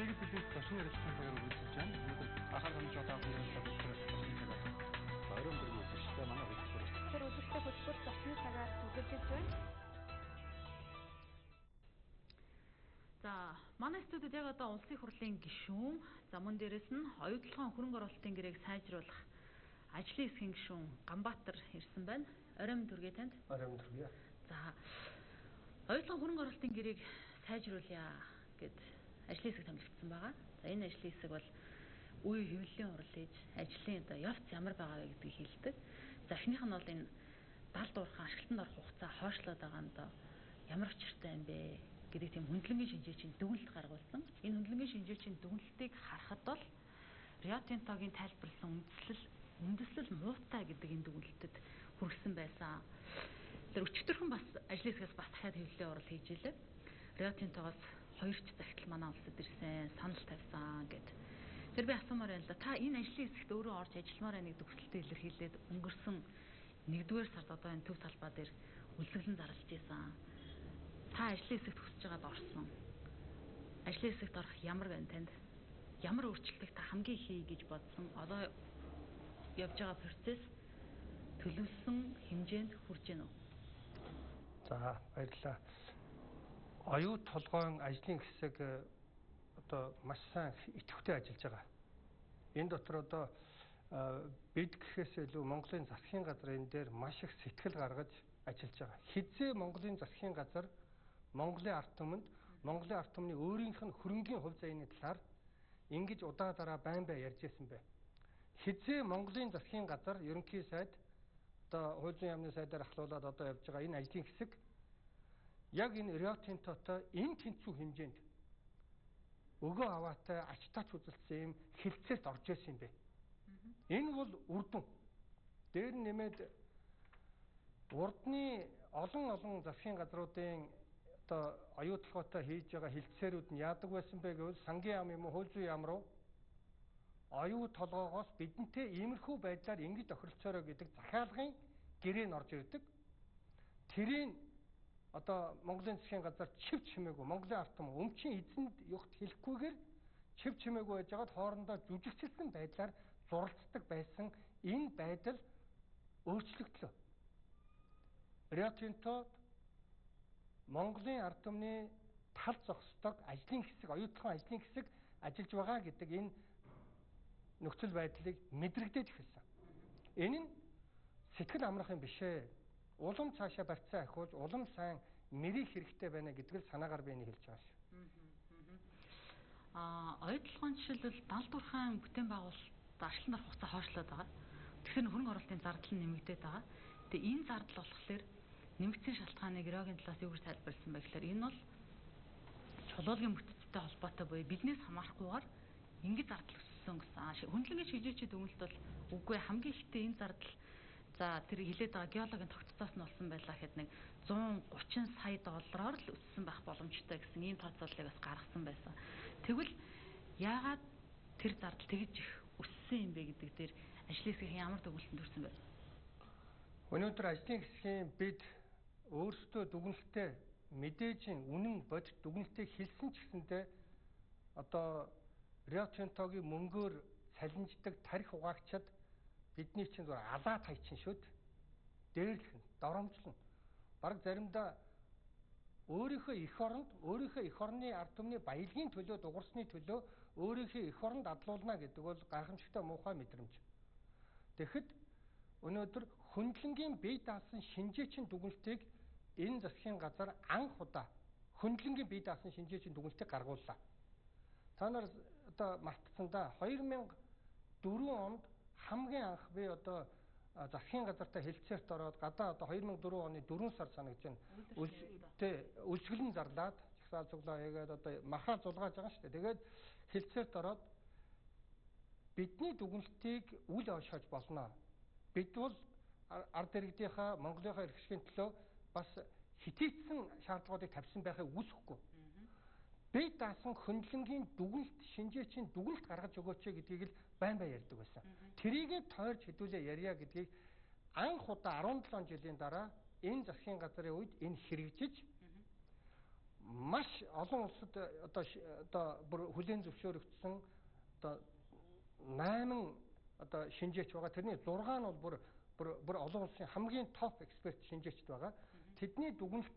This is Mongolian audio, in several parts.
Эгэл бүлээх зочин ярилцлагын цагаар үргэлжлэж байна. Өнөөдөр анхаар хамж зочин цагаар орон бүрийн үйлчлэгтэй манай хөтөлбөр. Тэр үйлчлэгтэй хөтөлбөр зочин цагаар үргэлжлэж байна. За манай студид яг одоо улсын хурлын гишүүн за мөн дээрэс нь оюутлогын хөрөнгө оруулалтын гэрээг сайжруулах ажлын хэсгийн гишүүн Ганбаатар ирсэн байна. Оройн төргий танд. Оройн төргий. За оюутлогын хөрөнгө оруулалтын гэрээг сайжруулъя гэд ажлын хэсэг томилогдсон байгаа. За энэ ажлын хэсэг бол үе хөвлөлийн хурал хийж ажлын одоо явц ямар байгаа вэ гэдгийг хэлдэг. За эхнийх нь бол энэ далд уурхаа ашиглалтанд орох хугацаа хойшлоод байгаа нь одоо ямар учиртай юм бэ гэдэг тийм хөндлөнгийн шинжээчийн дүгнэлт гаргуулсан. Энэ хөндлөнгийн шинжээчийн дүгнэлтийг харахад бол Tinto-гийн тайлбарлсан үндэслэл үндэслэл муутай гэдэг энэ дүгнэлтэд хүргэсэн байсан. Тэр өчтөрхөн бас ажлын хэсгээс бас дахиад хөвлөлийн урал хийж илээ. Rio Tinto-гоос хоёр ч захидал манай улсад ирсэн, санал тавьсан гэд. Тэр би асуумаар байна л да. Та энэ ажлын хэсэгт өөрөө орж ажилламаар байна гэдэг хүсэлтэд илэрхийлээд өнгөрсөн нэгдүгээр сард одоо энэ төв талбай дээр үлсгэлэн зарлж исэн. Та ажлын хэсэгт хүсэж байгаад орсон. Ажлын хэсэгт орох ямар байна танд? Ямар өөрчлөлтийг та хамгийн хий гэж бодсон? Одоо явж байгаа процесс төлөвлөсөн хэмжээнд хүрч гэнэ үү? За баярлалаа оюу толгойн ажлын хэсэг э, одоо маш сайн идэвхтэй ажиллаж байгаа. Энэ дотор одоо э, бид гэхээс илүү Монголын засгийн газар энэ дээр маш их сэтгэл гаргаж ажиллаж байгаа. Хизээ Монголын засгийн газар Монголын ард түмэнд Монголын ард түмний өөрийнх нь хөрөнгийн хувь заяаны талаар ингэж удаа дараа байн бай ярьж ирсэн бэ. Хизээ Монголын засгийн газар ерөнхий сайд одоо хуулийн яамны сайдаар ахлуулаад одоо явж байгаа энэ ажлын хэсэг яг энэ Rio Tinto-той энэ тэнцүү хэмжээнд өгөө аваатай ачтаач үзэлцсэн юм хилцээст орж исэн юм бэ. Энэ бол үрдүн. Дээр нэмээд урдны олон олон засгийн газруудын одоо оюутлогоотой хийж байгаа хилцээрүүд нь яадаг байсан бэ гэвэл сангийн яам юм уу хууль зүйн яам руу оюу толгоогоос бидэнтэй иймэрхүү байдлаар ингэж тохиролцоорой гэдэг захиалгын гэрээ нь орж ирдэг. Тэрийн одоо Монголын засгийн газар чив чимээгүй Монголын ард түмэн өмчийн эзэнд юхт хэлэхгүйгээр чив чимээгүй байжгаад хоорондоо жүжигчилсэн байдлаар зуралцдаг байсан энэ байдал өөрчлөгдлөө. Tinto Монголын ард түмний тал зогсдог ажлын хэсэг, оюутлогын ажлын хэсэг ажиллаж байгаа гэдэг энэ нөхцөл байдлыг мэдрэгдээд эхэлсэн. Энэ нь сэтгэл амрах юм биш ээ улам цаашаа барьцаа ахиулж улам сайн мэрийг хэрэгтэй байна гэдгийг санаагаар би энийг хэлж байгаа шүү. Аа ойдлогын жишээлбэл далд урхайн бүтээн байгуулалт ашиглан орох хугацаа хойшлоод байгаа. Тэгэхээр хөрөнгө оруулалтын зардал нь нэмэгдээд байгаа. Тэгээ энэ зардал болохоор нэмэгдсэн шалтгааныг Рогийн талаас юу гэж тайлбарласан бэ гэхээр энэ бол чулуулгын бүтцтэй холбоотой буюу биднээс хамаарахгүйгээр ингэж зардал өссөн гэсэн. Хөндлөнгийн шижээчд өгнөлт бол үгүй хамгийн ихтэй энэ зардал За тэр хилээд байгаа геологийн тогтцоос нь болсон байлаа гэхэд нэг 130 сая доллараар л өссөн байх боломжтой гэсэн ийм тооцооллыг бас гаргасан байсан. Тэгвэл яагаад тэр зардал тэгж их өссөн юм бэ гэдэг дээр ажлын хэсгийн ямар төгөлтөнд төрсэн бэ? Өнөөдөр ажлын хэсгийн бид өөрсдөө дүгнэлтээ мэдээж үнэн бодит дүгнэлтээ хэлсэн ч гэсэндээ одоо Rio Tinto-гийн мөнгөөр салинждаг тарих угаагчид бидний чинь зүгээр алаа тайчин шүд дээрлэх нь доромжлно. Бараг заримдаа өөрийнхөө эх оронд өөрийнхөө эх орны ард түмний баялагын төлөө дугарсны төлөө өөрийнхөө эх оронд адлуулна гэдэг бол гайхамшигтай муухай мэдрэмж. Тэгэхэд өнөөдөр хөндлөнгийн бие даасан шинжээчийн дүгнэлтийг энэ засгийн газар анх удаа хөндлөнгийн бие даасан шинжээчийн дүгнэлтийг гаргууллаа. Та нар одоо мартсан да 2004 онд хамгийн анх би одоо засгийн газартай хэлцээрт ороод гадаа одоо 2004 оны 4 сар санагдаж байна. Тэ үлсгэлэн зарлаад чагсаал цуглаа хийгээд одоо махаа зулгааж байгаа шүү дээ. Тэгээд хэлцээрт ороод бидний дүгнэлтийг үл ошоож болно. Бид бол ард иргэдийнхаа Монголынхаа эрх хэсгийн төлөө бас хитээцсэн шаардлагуудыг тавьсан байхыг үсэхгүй бие даасан хөндлөнгийн дүгнэлт шинжээчийн дүгнэлт гаргаж өгөөч гэдгийг л байн бай ярьдаг байсан. Тэрийг тойрч хэдүүлээ ярья гэдгийг анх удаа 17 жилийн дараа энэ засгийн газрын үед энэ хэрэгжиж маш олон улсад одоо одоо бүр хүлээн зөвшөөрөгдсөн одоо 8 одоо шинжээч байгаа. Тэрний 6 нь бол бүр бүр олон улсын хамгийн топ эксперт шинжээчд байгаа. Тэдний дүгнэлт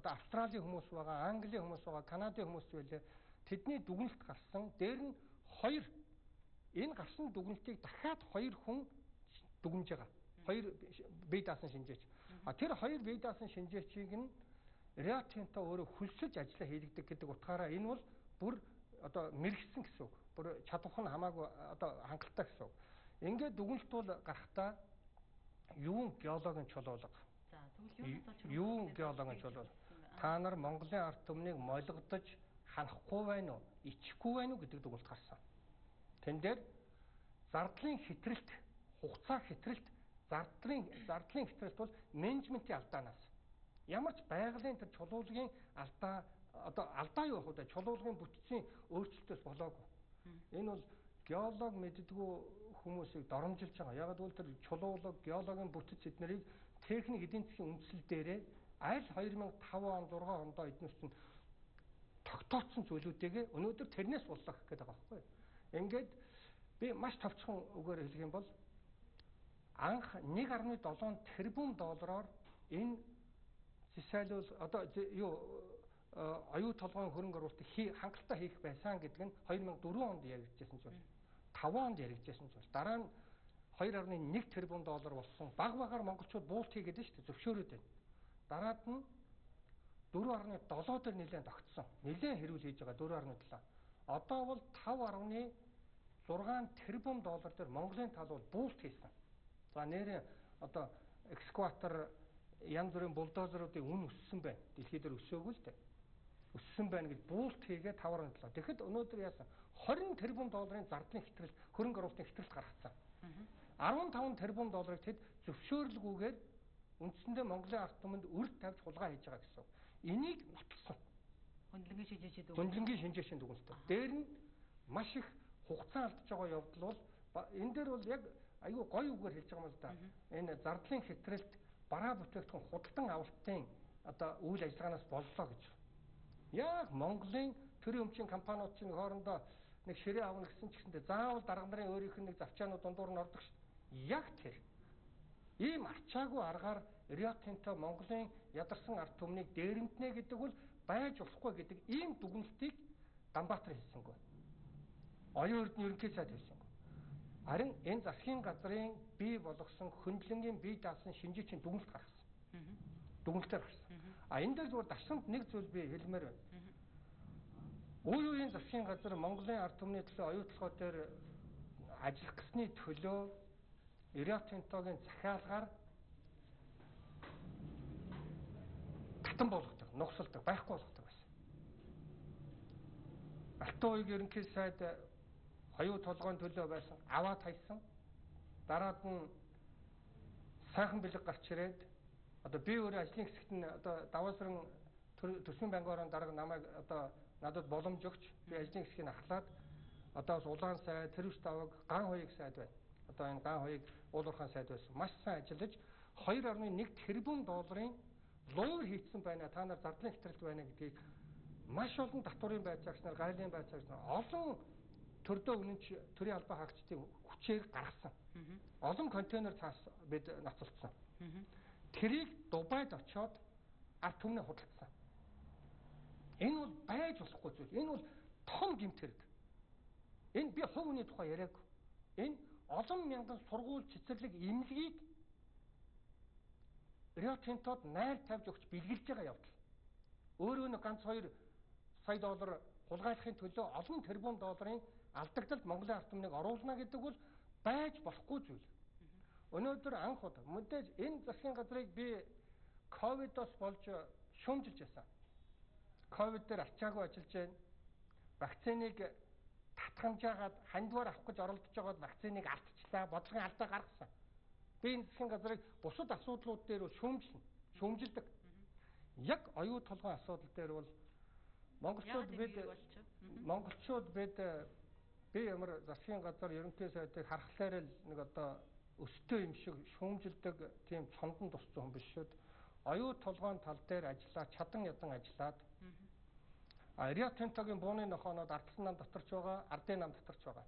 одоо Австралийн хүмүүс байгаа, Английн хүмүүс байгаа, Канадын хүмүүс байлээ. Тэдний дүгнэлт гарсан. Дээр нь хоёр энэ гарсан дүгнэлтийг дахиад хоёр хүн дүгнэж байгаа. Хоёр бие даасан шинжээч. А тэр хоёр бие даасан шинжээчийг нь Риотинто өөрөө хүлсэж ажиллаа хийгдэг гэдэг утгаараа энэ бол бүр одоо мэрэгсэн гэсэн үг. Бүр чадвах нь хамаагүй одоо хангалттай гэсэн үг. Ингээд дүгнэлт бол гарахтаа юун геологийн чулуулга За тэгвэл юунаас олж юу геологийн чулуул та нар Монголын ард түмнийг молгодож ханахгүй байна уу ичихгүй байна уу гэдэг дүгнэлт гарсан. Тэн дээр зардлын хэтрэлт хугацаа хэтрэлт зардлын зардлын хэтрэлт бол менежментийн алдаанаас ямар ч байгалийн тэр чулуулгын алдаа одоо алдаа юу вэ чулуулгын бүтцийн өөрчлөлтөөс болоогүй. Энэ бол геолог мэддгүү хүмүүсийг доромжилж байгаа. Яг л тэр чулуулга геологийн бүтц эднэрийг техник эдийн засгийн үндсэл дээрээ аль 2005 он 6 ондоо эднээс чинь тогтооцсон зүйлүүдийг өнөөдөр тэрнээс боллоо гэх гээд байгаа байхгүй. Ингээд би маш товчхон үгээр хэлэх юм бол анх 1.7 тэрбум доллараар энэ зисайлуул одоо юу э, оюу толгойн хөрөнгө оруулалтыг хий- хангалттай хийх байсан гэдэг нь 2004 онд яригдчихсэн зүйл. 5 онд яригдчихсэн зүйл. Дараа нь 2.1 тэрбум доллар болсон. Баг багаар монголчууд буулт хийгээд шүү дээ зөвшөөрөөд байна. Дараад нь 4.7 дээр нэлээд тогтсон. Нэлээд хэрүүл хийж байгаа 4.7. Одоо бол 5.6 тэрбум доллар дээр Монголын тал бол буулт хийсэн. За нэрээ одоо экскаватор янз бүрийн булдозеруудын үн өссөн байна. Дэлхий дээр өсөөгүй л дээ. Өссөн байна гэж буулт хийгээ 5.7. Тэгэхэд өнөөдөр яасан 20 тэрбум долларын зардлын хэтрэл хөрөнгө оруулалтын хэтрэлт гаргацсан. 15 тэрбум долларыг тэд зөвшөөрлгүйгээр үндсэндээ Монголын ард түмэнд үрд тавьж хулгай хийж байгаа гэсэн. Энийг нотолсон. хөндлөнгийн шижээчд үг. Хөндлөнгийн шинжээчийн дүгнэлт. Дээр нь маш их хугацаа алдаж байгаа явдал бол энэ дээр бол яг айгүй гоё үгээр хэлж байгаа юм л да. Энэ зардлын хэтрэлт бараа бүтээгдэхүүн худалдан авалтын одоо үйл ажиллагаанаас боллоо гэж. Яг Монголын төрийн өмчийн компаниуд чинь хоорондоо нэг ширээ авна гэсэн ч гэсэндээ заавал дарга нарын өөрийнх нь нэг завчаанууд дундуур нь ордог шүү. Яг тэр. Ийм арчаагүй аргаар Риотинто Монголын ядарсан ард түмнийг дээрэмтнэ гэдэг бол байж болохгүй гэдэг ийм дүгнэлтийг Ганбаатар хэлсэнгүй. Оюун эрдэнэ ерөнхий сайд хэлсэнгүй. Харин энэ засгийн газрын бий болгосон хөндлөнгийн бие даасан шинжээчийн дүгнэлт гаргасан. Дүгнэлтээр гарсан. А энэ дээр зүгээр давсанд нэг зүйл би хэлмээр байна. Үе үеийн засгийн газар Монголын ард түмний төлөө оюутлогоо дээр ажиллах гэсний төлөө Риотинтогийн захиалгаар татан болгодог, нухсалдаг, байхгүй болгодог байсан. Алтан уяг ерөнхий сайд оюу толгойн төлөө байсан аваад хайсан. Дараад нь сайхан бэлэг гарч ирээд одоо би өөрөө ажлын хэсэгт нь одоо даваасран төсвийн банкорын дарга намайг одоо надад боломж өгч би ажлын хэсгийг ахлаад одоо бас улаан сайд, тэрвш даваг, ган хоёрыг сайд байна. Одоо энэ ган хоёрыг уулуурхаан сайд байсан. Маш сайн ажиллаж 2.1 тэрбум долларын луур хийцэн байна. Та нар зардлын хэтрэлт байна гэдгийг маш олон татварын байцаагч нар, гайлын байцаагч нар олон төрдөө үнэнч төрийн албан хаагчдын хүчээр гаргасан. Олон контейнер цаас бид ноцолцсон. Тэрийг Дубайд очиод ард түмнээ худалдсан. Энэ бол байж болохгүй зүйл. Энэ бол том гэмтэрэг. Энэ би хүний тухай яриаггүй. Энэ олон мянган сургууль цэцэрлэг имлэгийг Риотинтод найр тавьж өгч бэлгэлж байгаа явдал. Өөрөө нэг ганц хоёр сая доллар хулгайлахын төлөө олон тэрбум долларын алдагдалд Монголын ард түмнийг оруулна гэдэг бол байж болохгүй зүйл. Өнөөдөр анх удаа мэдээж энэ засгийн газрыг би ковидос болж шүүмжилж байсан. Ковид дээр ачаагүй ажиллаж байна. Вакциныг татгамж яагаад хандвар авах гэж оролдож байгаад вакциныг алдчихлаа, бодлогын алдаа гаргасан. Би энэ засгийн газрыг бусад асуудлууд дээр бол шүүмжилнэ. Шүүмжилдэг. Яг оюу толгойн асуудал дээр бол монголчууд бид монголчууд бид би ямар засгийн газар ерөнхий сайдыг харахлаар л нэг одоо өстэй юм шиг шүүмжилдэг тийм цондон туссан хүн биш шүүд. Оюу толгойн тал дээр ажиллаа, чадан ядан ажиллаад А Рио Тинтогийн бууны нохоонод ардсан нам доторч байгаа, ардын нам доторч байгаа.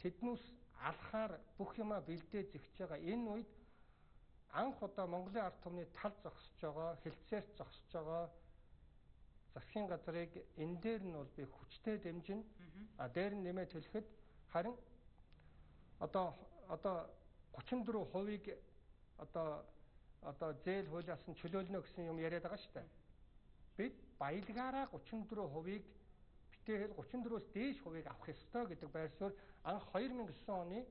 Тэднүүс алхаар бүх юма бэлдээ зэгч байгаа. Энэ үед анх удаа Монголын ард түмний тал зогсож байгаа, хилцээр зогсож байгаа засгийн газрыг энэ дээр нь бол би хүчтэй дэмжинэ. А дээр нь нэмээд хэлэхэд харин одоо одоо 34%-ийг одоо одоо зээл хуулиас нь чөлөөлнө гэсэн юм яриад байгаа шүү дээ. Бид баялгаараа 34%-ийг битээл 34-өөс дээш хувийг авах ёстой гэдэг байр суурь анх 2009 оны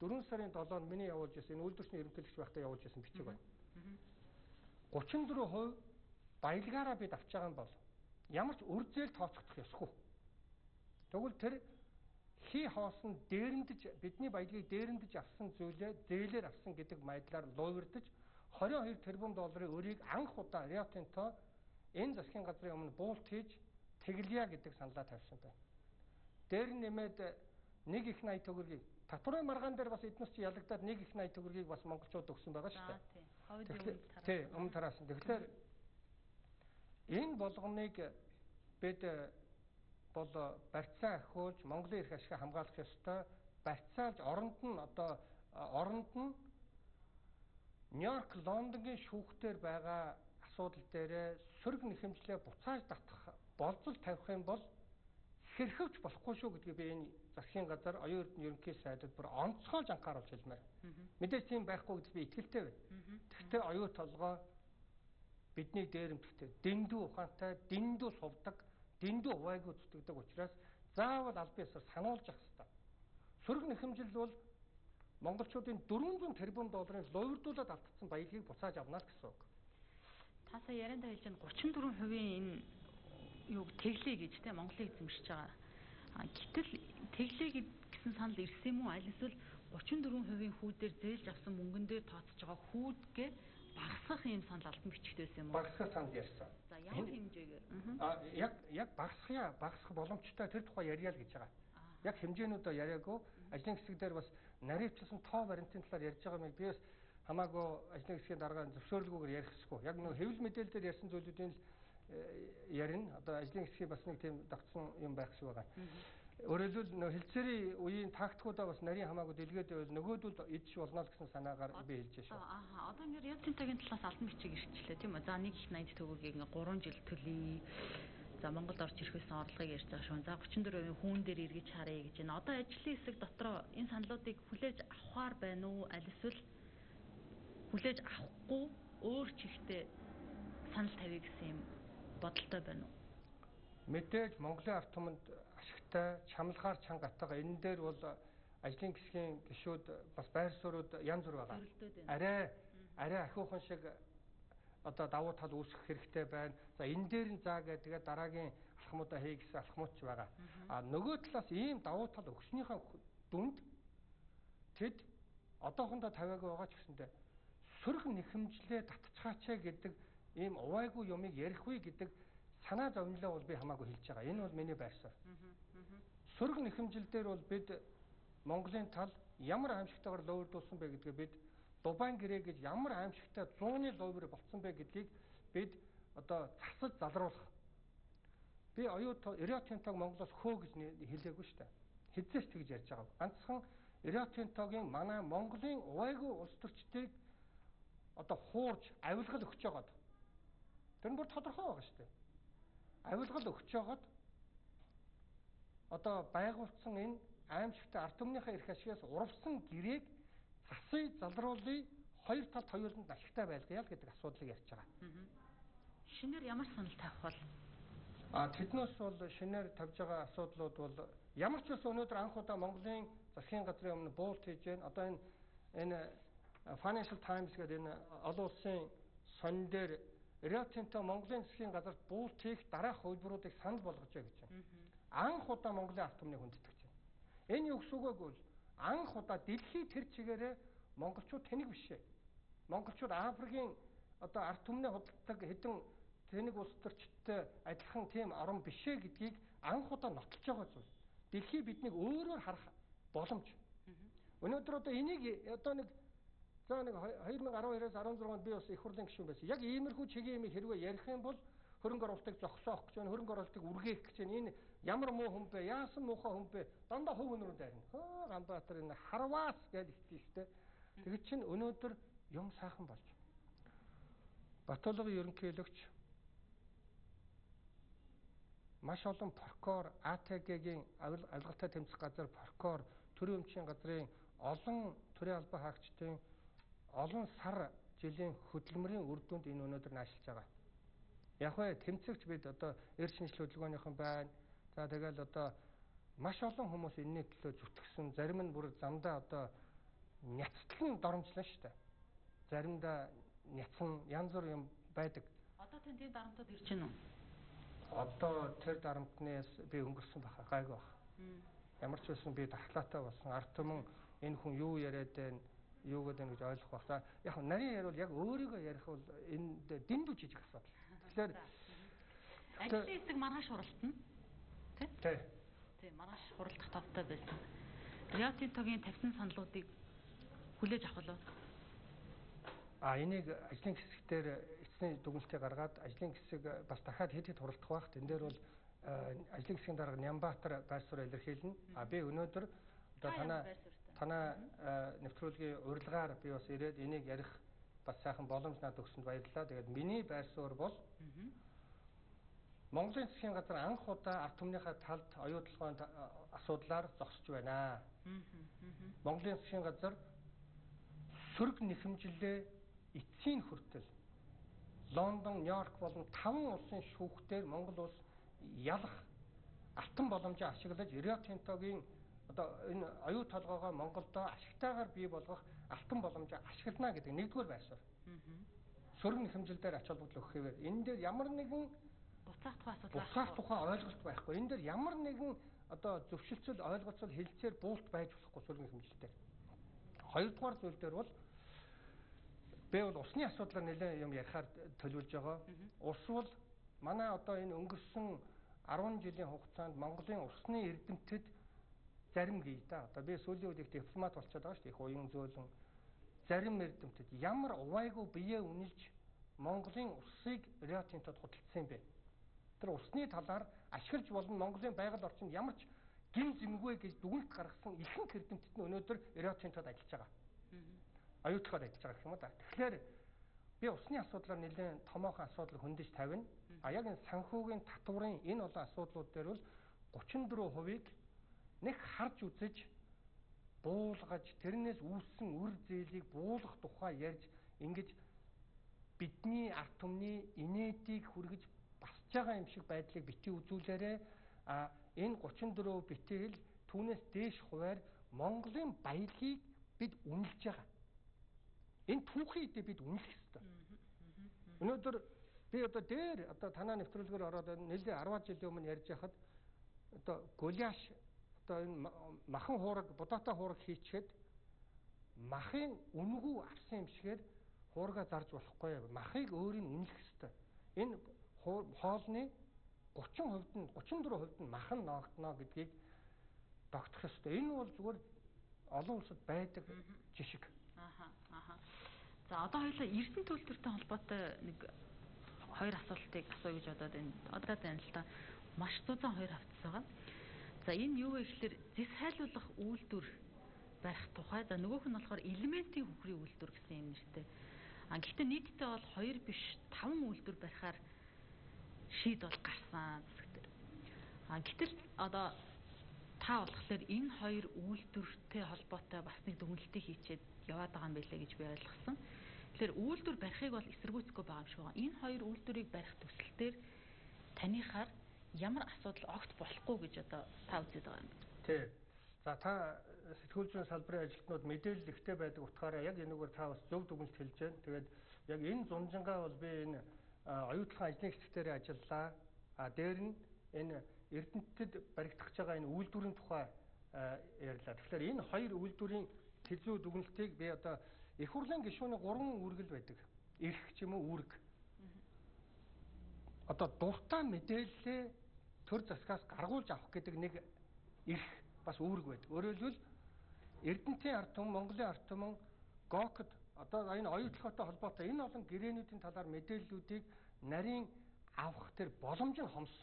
4 сарын 7-нд миний явуулж ирсэн үйлдвэрчний эрхлэгч байхдаа явуулж ирсэн бичиг байна. 34% баялгаараа бид авч байгаа юм бол ямар ч үр зээл тооцогдох ёсгүй. Тэгвэл тэр хий хоосон дээрэндэж бидний баялагийг дээрэндэж авсан зүйлээ зээлээр авсан гэдэг байдлаар луурдж 22 тэрбум долларын өрийг анх удаа Tinto энэ засгийн газрын өмнө буулт хийж тэглэе гэдэг саналаа тавьсан байна. Дээр нэмээд нэг их 80 төгрөгийг татварын маргаан дээр бас эднес чи ялагдаад нэг их 80 төгрөгийг бас монголчууд өгсөн байгаа шүү дээ. Тий, өмнө тараасан. Тэгэхээр энэ болгоныг бид бол барьцаа ахиулж Монголын эрх ашиг хамгаалах ёстой. Барьцаалж оронд нь одоо оронд нь Нью-Йорк, Лондонгийн шүүхтэр байгаа асуудал дээр сөрөг нэхэмжлээ буцааж татах болцол тавих юм бол хэрхэвч болохгүй шүү гэдгийг би энэ засгийн газар оюун ерөнхий сайдад бүр онцгойлж анхааруулж хэлмээр. Мэдээж тийм байхгүй гэдэгт би итгэлтэй байна. Тэгвэл оюун толгой бидний дээрэмдэгтэй дэндүү ухаантай, дэндүү сувдаг, дэндүү хувайгүй зүтгэдэг учраас заавал аль биесээр сануулж ах хэрэгтэй. Сөрөг нэхэмжил бол монголчуудын 400 тэрбум долларын луурдуулаад алдсан баялагийг буцааж авна гэсэн үг. Та сая яриандаа хэлж байгаа 34% энэ юу тэглэе гэж те Монголыг эзэмшиж байгаа. Гэтэл тэглэе гэсэн санал ирсэн юм уу? Аль эсвэл 34% хүүдээр зээлж авсан мөнгөн дээр тооцож байгаа хүүдгээ багасгах юм санал алтан бичгт байсан юм уу? Багасгах санал ярьсан. За ямар хэмжээгээр? А яг яг багасгахя багасгах боломжтой тэр тухай ярья л гэж байгаа. Яг хэмжээнүүдөө яриаггүй ажлын хэсэг дээр бас наривчлсан тоо баримтын талаар ярьж байгаа юм би бас хамаагүй ажлын хэсгийн дарга зөвшөөрлгүйгээр ярих хэсгүй. Яг нөө хэвлэл мэдээлэлээр ярьсан зүйлүүдийн л э, ярина. Одоо ажлын хэсгийн бас нэг тийм дагцсан юм байх шиг байгаа. Өөрөөр хэлбэл нөө хилцээрийн үеийн тактикуудаа бас нарийн хамаагүй дэлгээд байвал нөгөөдөл идэж болно л гэсэн санаагаар би хэлж шээ. Аа одоо ингээд Риотинтагийн талаас албан бичиг ирчихлээ тийм үү? За нэг их 80 төгрөгийг ингээд 3 жил төлье. За Монголд орж ирэхээс орлогыг ярьж байгаа шүү. За 34% хүүн дээр эргэж харъя гэж байна. Одоо ажлын хэсэг дотроо энэ саналуудыг хүлээж авахар байна уу? Аль эсвэл хүлээж авахгүй өөр чихтэй санал тавья гэсэн юм бодолтой байна уу? Мэдээж Монголын ард түмэнд ашигтай чамлахаар чангатага энэ дээр бол ажлын гисгийн гишүүд бас байр суурьуд янз бүр байгаа. Арай арай ахиухан шиг одоо давуу тал үүсгэх хэрэгтэй байна. За энэ дээр нь заа гэдэг дараагийн алхмуудаа хий гэсэн алхмууч байгаа. А нөгөө талаас ийм давуу тал өгснөхийн дүнд тэд одоохондоо тавиагүй байгаа ч гэсэндээ сөрөг нэхэмжлээ татчихаач гэдэг ийм увайгүй юмыг ярих үе гэдэг санаа зовнилоо бол би хамаагүй хэлж байгаа. Энэ бол миний байр суурь. Сөрөг нэхэмжил дээр бол бид Монголын тал ямар аимшигтайгаар лөөрдүүлсэн бэ гэдгээ бид Дубайн гэрээ гэж ямар аимшигтай 100-ны ловер болцсон бэ гэдгийг бид одоо засаж залруулах. Би оюу Эриотинтог Монголоос хөө гэж хэлээгүй шүү дээ. Хэзээч тэгж ярьж байгаа. Ганцхан Эриотинтогийн манай Монголын увайгүй улс төрчдийг одоо хуурж авилгал өгч жагаад. Тэр нь бүр тодорхой байгаа шүү дээ. Авилгал өгч жагаад одоо байгуулсан энэ аимшигтай ард түмнийхээ эрх ашигаас урвсан гэрээг засыг залруулъя хоёр талд хоёуланд ашигтай байлгая л гэдэг асуудлыг ярьж байгаа. Шинээр ямар санал тавих бол А тэднээс бол шинээр тавьж байгаа асуудлууд бол ямар ч үс өнөөдөр анх удаа Монголын засгийн газрын өмнө буулт хийж байна. Одоо энэ энэ Financial Times гэдэг энэ олон улсын сонин дээр Rio Tinto Монголын засгийн газарт буулт хийх дараах хувилбаруудыг санал болгожээ гэж байна. Анх удаа Монголын ард түмнийг хүндэтгэж байна. Энэ юу гэсэн үг вэ? анх удаа дэлхий тэр чигээрээ монголчууд тэнэг биш ээ. Монголчууд Африкийн одоо ард түмний худалдаг хэдэн тэнэг улс төрчтэй адилхан тийм орон биш ээ гэдгийг анх удаа нотолж байгаа зүйл. Дэлхий биднийг өөрөөр харах боломж. Өнөөдөр одоо энийг одоо нэг за нэг 2012-аас 16-нд би бас их хурлын гишүүн байсан. Яг иймэрхүү чигийн юм хэрвээ ярих юм бол хөрөнгө оруулалтыг зогсоох гэж байна, хөрөнгө оруулалтыг үргээх гэж байна. Энэ ямар муу хүн бэ? Яасан муухай хүн бэ? Дандаа хөв өнрөө дайрна. Хөө Ганбаатар энэ харваас гэж шүү дээ. Тэгэд чинь өнөөдөр юм сайхан болж. Батулгын ерөнхийлөгч маш олон прокурор АТГ-гийн алгалтай тэмцэх газар прокурор төрийн өмчийн газрын олон төрийн албан хаагчдын олон сар жилийн хөдөлмөрийн үр дүнд энэ өнөөдөр наашилж байгаа. Яг вэ тэмцэгч бид одоо эр шинжлэх хөдөлгөөнийхэн байна. За тэгэл одоо маш олон хүмүүс энэний төлөө зүтгэсэн. Зарим нь бүр замдаа одоо няцтлан доромжлоо шүү дээ. Заримдаа няцсан янз бүр юм байдаг. Одоо тийм тийм дарамтууд ирж байна уу? Одоо тэр дарамтнаас би өнгөрсөн баха гайгүй баха. Ямар ч байсан би дархлаатай болсон. Ард түмэн энэ хүн юу яриад байна, юу гэдэг гэж ойлгох бах. За яг нарийн ярил яг өөрийгөө ярих бол энд дэндүү жижиг асуудал. Тэгэхээр ажлын хэсэг маргааш хуралдана. Тэ? Тий. Тий, маргааш хуралдах тавтай байсан. Риотын тогийн тавьсан саналуудыг хүлээж авах болов. А энийг ажлын хэсгээр эцсийн дүгнэлтээ гаргаад ажлын хэсэг бас дахиад хэд хэд хуралдах байх. Тэн дээр бол ажлын хэсгийн дарга Нямбатар байр суурь илэрхийлнэ. А би өнөөдөр одоо танаа танаа нэвтрүүлгийн урилгаар би бас ирээд энийг ярих бас сайхан боломж надад өгсөнд баярлалаа. Тэгээд миний байр суурь бол Монголын засгийн газар анх удаа ард түмнийхээ талд оюутлогын асуудлаар зогсож байна. Монголын засгийн газар сөрөг нэхэмжлээ эцсийн хүртэл Лондон, Нью-Йорк болон таван улсын шүүхтээр Монгол улс ялах алтан боломжийг ашиглаж Рио Тинтогийн одоо энэ оюу толгоогоо Монголдо ашигтайгаар бий болгох алтан боломжийг ашиглана гэдэг нэгдүгээр байсаар. Сөрөг нэхэмжилдээр ач холбогдол өгөх хэвээр энэ дээр ямар нэгэн буцаах тухай асуудал буцаах тухай ойлголт байхгүй. Энэ дээр ямар нэгэн одоо зөвшөлтсөл ойлголцол хэлцээр буулт байж болохгүй сөрөг нэхэмжилдээр. Хоёрдугаар зүйл дээр бол би бол усны асуудлаар нэлээд юм ярихаар төлөвлөж байгаа. Ус бол манай одоо энэ өнгөрсөн 10 жилийн хугацаанд Монголын усны эрдэмтэд зарим гээ да. Одоо би сүүлийн үед дипломат болчиход байгаа шүү дээ. Их уян зөөлөн зарим эрдэмтэд ямар увайгүй биеэ үнэлж Монголын усыг Риотинтод худалдсан юм бэ? Тэр усны талаар ашиглаж болно Монголын байгаль орчинд ямар ч гин зэмгүй гэж дүгнэлт гаргасан ихэнх эрдэмтэд нь өнөөдөр Риотинтод ажиллаж байгаа оюутлахад ажиллаж байгаа гэх юм да. Тэгэхээр би усны асуудлаар нэлээд томоохон асуудал хөндөж тавина. А яг энэ санхүүгийн татварын энэ олон асуудлууд дээр бол 34%-ийг нэг харж үзэж буулгаж тэрнээс үүссэн үр зээлийг буулгах тухай ярьж ингэж бидний ард түмний инээдийг хүргэж басж байгаа юм шиг байдлыг бити үзүүлээрэ а энэ 34 битэл түүнээс дээш хуваар Монголын баялагийг бид үнэлж байгаа. Энэ түүхийн идэ бид үнэлэх ёстой. Өнөөдөр би одоо дээр одоо танаа нэвтрүүлгээр ороод нэлээ 10 жилийн өмнө ярьж байхад одоо Голиаш одоо энэ махан хуураг будаатай хуураг хийчихэд махын үнгүү авсан юм шигээр хуурга зарж болохгүй. Махыг өөрийг үнэлэх ёстой. Энэ хоолны 30% нь 34% нь махан ноогдно гэдгийг тогтох ёстой. Энэ бол зүгээр олон улсад байдаг жишг. За одоо хоёулаа Эрдэнэ төлөвлөртэй холбоотой нэг хоёр асуултыг асууя гэж бодоод байна. Одоо байна л та маш зузаан хоёр хавцас байгаа. За энэ юу вэ гэхээр зэс хайлуулах үйлдвэр барих тухай. За нөгөөх нь болохоор элементийн хөхрийн үйлдвэр гэсэн юм нэртэй. А гэхдээ нийтдээ бол хоёр биш таван үйлдвэр барихаар шийд бол гарсан зэрэгтэй. А гэтэл одоо та болохоор энэ хоёр үйлдвэртэй холбоотой бас нэг дүгнэлтийг хийчихэд яваад байгаа юм билээ гэж би ойлгосон. Тэгэхээр үйлдвэр барихыг бол эсэргүүцэхгүй байгаа юм шиг байна. Энэ хоёр үйлдвэрийг барих төсөл дээр танихаар ямар асуудал огт болохгүй гэж одоо та үзээд байгаа юм. Тий. За та сэтгүүл зүйн салбарын ажилтнууд мэдээлэл ихтэй байдаг утгаараа яг энэгээр та бас зөв дүгнэлт хэлж байна. Тэгээд яг энэ зунжангаа бол би энэ оюутлахын ажлын хэсгээр ажиллаа. А дээр нь энэ Эрдэнэтэд баригдах байгаа энэ үйлдвэрийн тухай ярьлаа. Тэгэхээр энэ хоёр үйлдвэрийн хэзүү дүгнэлтийг би одоо их хурлын гишүүний гурван үүргэл байдаг. Ирэх ч юм уу үүрэг. Одоо дуртай мэдээлэлээ төр засгаас гаргуулж авах гэдэг нэг ирэх бас үүрэг байдаг. Өөрөөр хэлбэл Эрдэнэтийн ард түмэн, Монголын ард түмэн ГОКд одоо энэ оюутлоготой холбоотой энэ олон гэрээнүүдийн талаар мэдээллүүдийг нарийн авах тэр боломж нь хомс.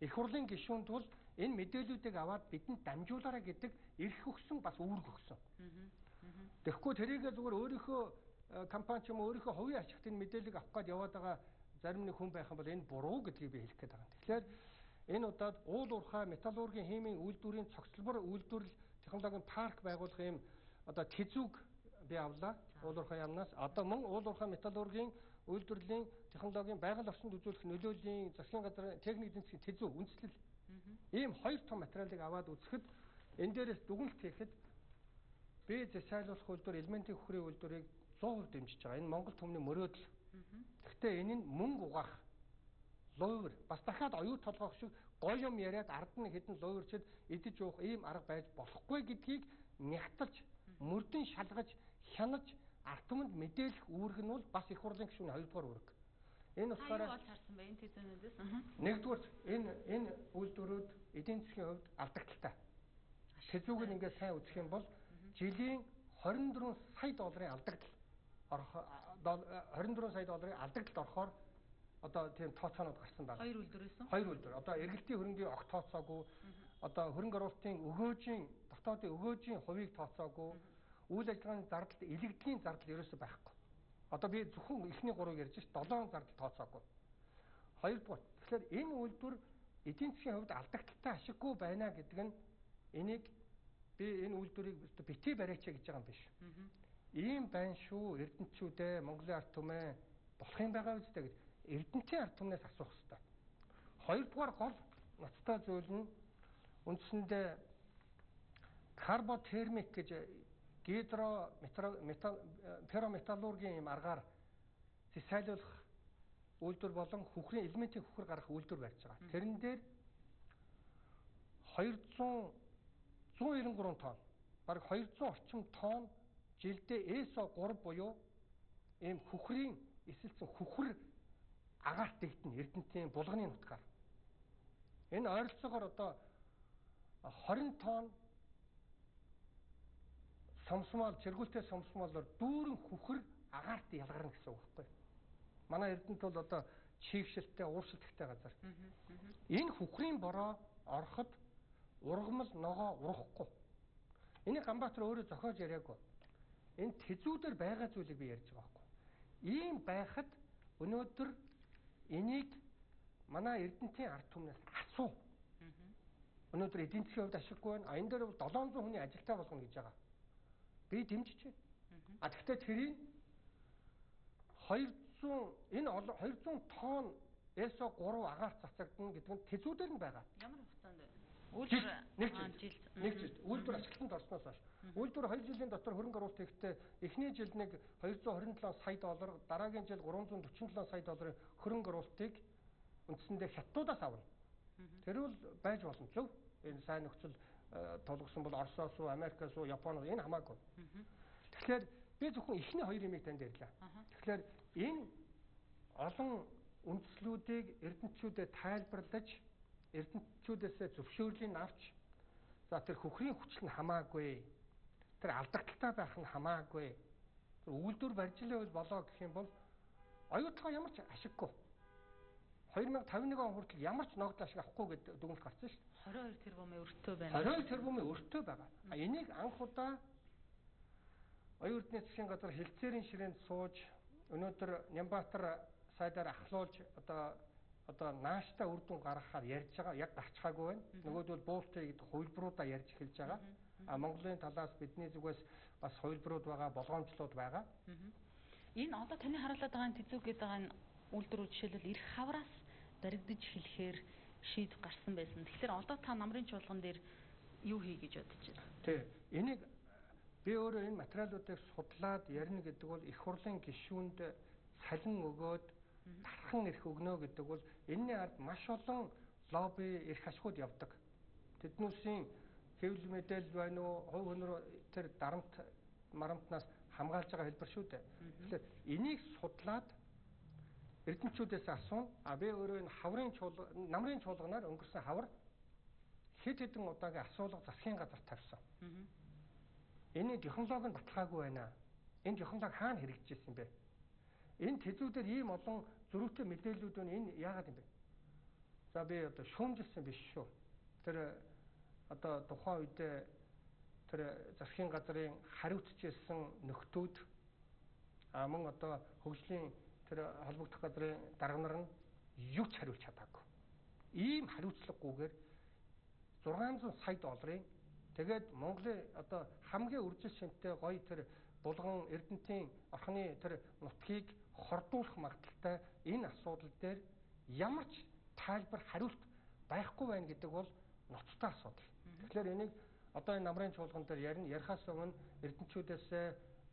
Их хурлын гишүүнд бол энэ мэдээллүүдийг аваад бидэнд дамжуулаарай гэдэг эрх өгсөн бас үүрэг өгсөн. Тэгэхгүй тэрийг зүгээр өөрийнхөө э, компани ч юм уу өөрийнхөө хувийн энэ мэдээллийг авах гээд яваад байгаа зарим нэг хүн байх юм бол энэ буруу гэдгийг би хэлэх гээд байгаа. Тэгэхээр энэ удаад уул уурхай металлургийн химийн үйлдвэрийн цогцлбор үйлдвэрлэл технологийн парк байгуулах юм одоо тэзүүг би авлаа. Уул уурхай яамнаас одоо мөн уул уурхай металлургийн үйлдвэрлэлийн технологийн байгаль орчинд үзүүлэх нөлөөлийн засгийн газрын техник эзэн засгийн тэзүү үндэслэл ийм хоёр том материалыг аваад үзэхэд энэ дээрээс дүгнэлт хийхэд би засайлуулах үйлдвэр элементийн хөхрийн үйлдвэрийг 100% дэмжиж байгаа. Энэ Монгол түмний мөрөөдөл. Гэхдээ энэ нь мөнгө угаах луйвар бас дахиад оюу толгоох шиг гоё юм яриад ард нь хэдэн луйварчд идэж уух ийм арга байж болохгүй гэдгийг нягтлж мөрдөн шалгаж хянаж ард түмэнд мэдээлэх үүрэг нь бол бас их хурлын гишүүний хоёрдугаар үүрэг. Энэ Болохоор нэгдүгээр энэ энэ үйлдвэрүүд эдийн засгийн хувьд алдагдaltaй. Тэзүүг нь ингээд сайн үзэх юм бол жилийн 24 сая долларын алдагдал 24 сая долларын алдагдлалд орохоор одоо тийм тооцоонууд гарсан байна. Хоёр үлдвэрээс үү? Хоёр үлдвэр. Одоо эргэлтийн хөрөнгийн огт тооцоогүй, одоо хөрөнгө оруулалтын өгөөжийн дотоодын өгөөжийн хувийг тооцоогүй, үйл ажиллагааны зардал, илэгдлийн зардал ерөөсөй байхгүй. Одоо би зөвхөн эхний гурыг ярьж шээ 7 зардал тооцоогүй. Хоёрдугаар. Тэгэхээр энэ үйлдвэр эдийн засгийн хувьд алдагдaltaй ашиггүй байна гэдэг нь энийг би энэ үйлдвэрийг бити бариач гэж байгаа юм биш. Ийм байна шүү эрдэнчүүдээ Монголын ард түмээ болох юм байгаа үстэй гэж эрдэнтийн ард түмнээс асуух хэрэгтэй. Хоёрдугаар гол ноцтой зүйл нь үндсэндээ карботермик гэж гидро металл феррометаллургийн юм аргаар засайлуулах үйлдвэр болон хүхрийн элементийн хүхэр гаргах үйлдвэр барьж байгаа. Тэрэн дээр 200 193 тонн бараг 200 орчим тонн жилдээ ЭСО 3 буюу ийм хүхрийн эсэлцэн хүхэр агаарт дэгдэн Эрдэнэтийн булганы нутгаар. Энэ ойролцоогоор одоо 20 тонн сомсмол цэргүүлтэй сомсмолоор дүүрэн хүхэр агаарт ялгарна гэсэн үг байхгүй. Манай Эрдэнэт бол одоо чийгшилтэй ууршилттай газар. Энэ хүхрийн бороо ороход ургамал ногоо урахгүй. Энийг Ганбаатар өөрөө зохиож яриаггүй. Энэ тэзүүдээр байгаа зүйлийг би ярьж байгаа байхгүй. Ийм байхад өнөөдөр энийг манай Эрдэнэтийн ард түмнээс асуу. Өнөөдөр эдийн засгийн хувьд ашиггүй байна. А энэ дээр бол 700 хүний ажилтаа болгоно гэж байгаа. Би дэмжиж байна. А тэгвэл тэрийг 200 энэ 200 тонн ЭСО 3 агаарт цацагдана гэдэг нь тэзүүдээр нь байгаа. Ямар хугацаанд вэ? Үйлдвэр нэг жил жилд. нэг жил үйлдвэр ашиглалтанд орсноос хойш үйлдвэр 2 жилийн дотор хөрөнгө оруулалт хийхдээ эхний жил нэг 227 сая доллар дараагийн жил 347 сая долларын хөрөнгө оруулалтыг үндсэндээ хятадуудаас авна. Тэр бол байж болно зөв. Энэ сайн нөхцөл э, тулгсан бол Оросоос уу, Америкаас уу, Японоос энэ хамаагүй. Тэгэхээр би зөвхөн эхний хоёр юмыг танд ярьлаа. Тэгэхээр энэ олон үндслүүдийг эрдэнтчүүдэд тайлбарлаж эрдэнтчүүдээс зөвшөөрлийг авч за тэр хөхрийн хүчил нь хамаагүй. Тэр алдагдaltaй байх нь хамаагүй. Тэр үйлдвэр барьжлаа бол болоо гэх юм бол оюутгаа ямар ч ашиггүй. 2051 он хүртэл ямар ч ногд ашиг авахгүй гэдэг дүгнэлт гарсан шүү дээ. 22 тэрбумын өртөө байна. 22 тэрбумын өртөө байгаа. А энийг анх удаа оюун эрдэнэ засгийн газар хилцээрийн ширээнд сууж өнөөдөр Нямбатар сайдаар ахлуулж одоо одоо нааштай үр дүн гаргахаар ярьж байгаа. Яг гарчхаагүй байна. Нөгөөдөл буултыг гэдэг хувилбаруудаа ярьж эхэлж байгаа. А Монголын талаас бидний зүгээс бас хувилбарууд байгаа, болгоомжлууд байгаа. Энэ одоо таны харуулад байгаа тэзүүг гэдэг байгаа энэ үйлдвэрүүд жишээлбэл эрх хавраас баригдаж хэлэхээр шийдвэр гарсан байсан. Тэгэхээр одоо та намрын чуулган дээр юу хий гэж бодож байна? Тий. Энийг би өөрөө энэ материалуудыг судлаад ярина гэдэг бол их хурлын гишүүнд салин өгөөд дархан эрх өгнө гэдэг бол энэний ард маш олон лобби эрх ашгууд явдаг. Тэднүүсийн хэвлэл мэдээлэл байна уу, хувь хөнөр тэр дарамт марамтнаас хамгаалж байгаа хэлбэр шүү дээ. Тэгэхээр энийг судлаад эрдэнчүүдээс асуун. А би өөрөө энэ хаврын чуулга, намрын чуулганаар өнгөрсөн хавар хэд хэдэн удаагийн асуулга засгийн газар тавьсан. Энэ технологи нь баталгаагүй байна. Энэ технологи хаана хэрэгжижсэн бэ? Энэ тэзүүдээр ийм олон зөрүүтэй мэдээллүүд нь энэ яагаад юм бэ? За би одоо шүүмжилсэн биш шүү. Тэр одоо тухайн үедээ тэр засгийн газрын хариуцж ирсэн нөхдүүд а мөн одоо хөгжлийн тэр холбогдох газрын дарга нар нь юу ч хариулж чадаагүй. Ийм хариуцлагагүйгээр 600 сая долларын тэгээд Монголын одоо хамгийн үржил шинтэй гоё тэр булган Эрдэнтийн орхны тэр нутгийг хордуулах магадaltaй энэ асуудал дээр ямар ч тайлбар хариулт байхгүй байна гэдэг бол ноцтой асуудал. Тэгэхээр энийг одоо энэ намрын чуулган дээр ярина ярихаас өмнө эрдэнчүүдээс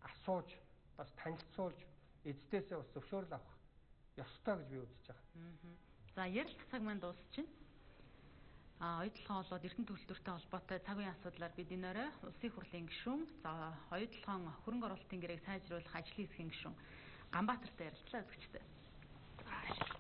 асууж бас танилцуулж эздээсээ бас зөвшөөрөл авах ёстой гэж би үзэж байгаа. За ярилцах цаг маань дуусчихна. А оюутлахын болоод эрдэнэ төлөвлөлттэй холбоотой цаг үеийн асуудлаар бид энэ орой улсын хурлын гишүүн за оюутлахын хөрөнгө оруулалтын гэрээг сайжруулах ажлын хэсгийн гишүүн Ганбаатартай ярилцлаа үзэгчтэй. Аа.